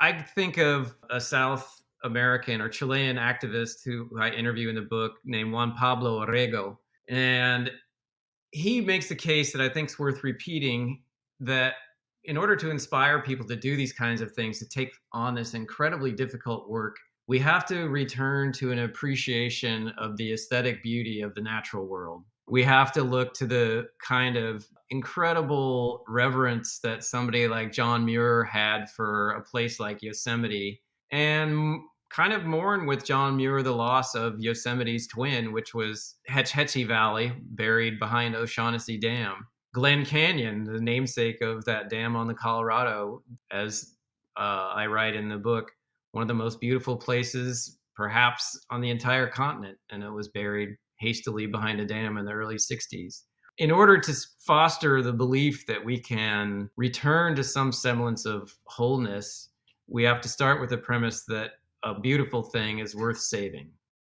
I think of a South American or Chilean activist who I interview in the book named Juan Pablo Orrego. And he makes the case that I think is worth repeating that in order to inspire people to do these kinds of things, to take on this incredibly difficult work, we have to return to an appreciation of the aesthetic beauty of the natural world. We have to look to the kind of incredible reverence that somebody like John Muir had for a place like Yosemite and kind of mourn with John Muir the loss of Yosemite's twin, which was Hetch Hetchy Valley, buried behind O'Shaughnessy Dam. Glen Canyon, the namesake of that dam on the Colorado, as uh, I write in the book, one of the most beautiful places perhaps on the entire continent, and it was buried hastily behind a dam in the early 60s. In order to foster the belief that we can return to some semblance of wholeness, we have to start with the premise that a beautiful thing is worth saving.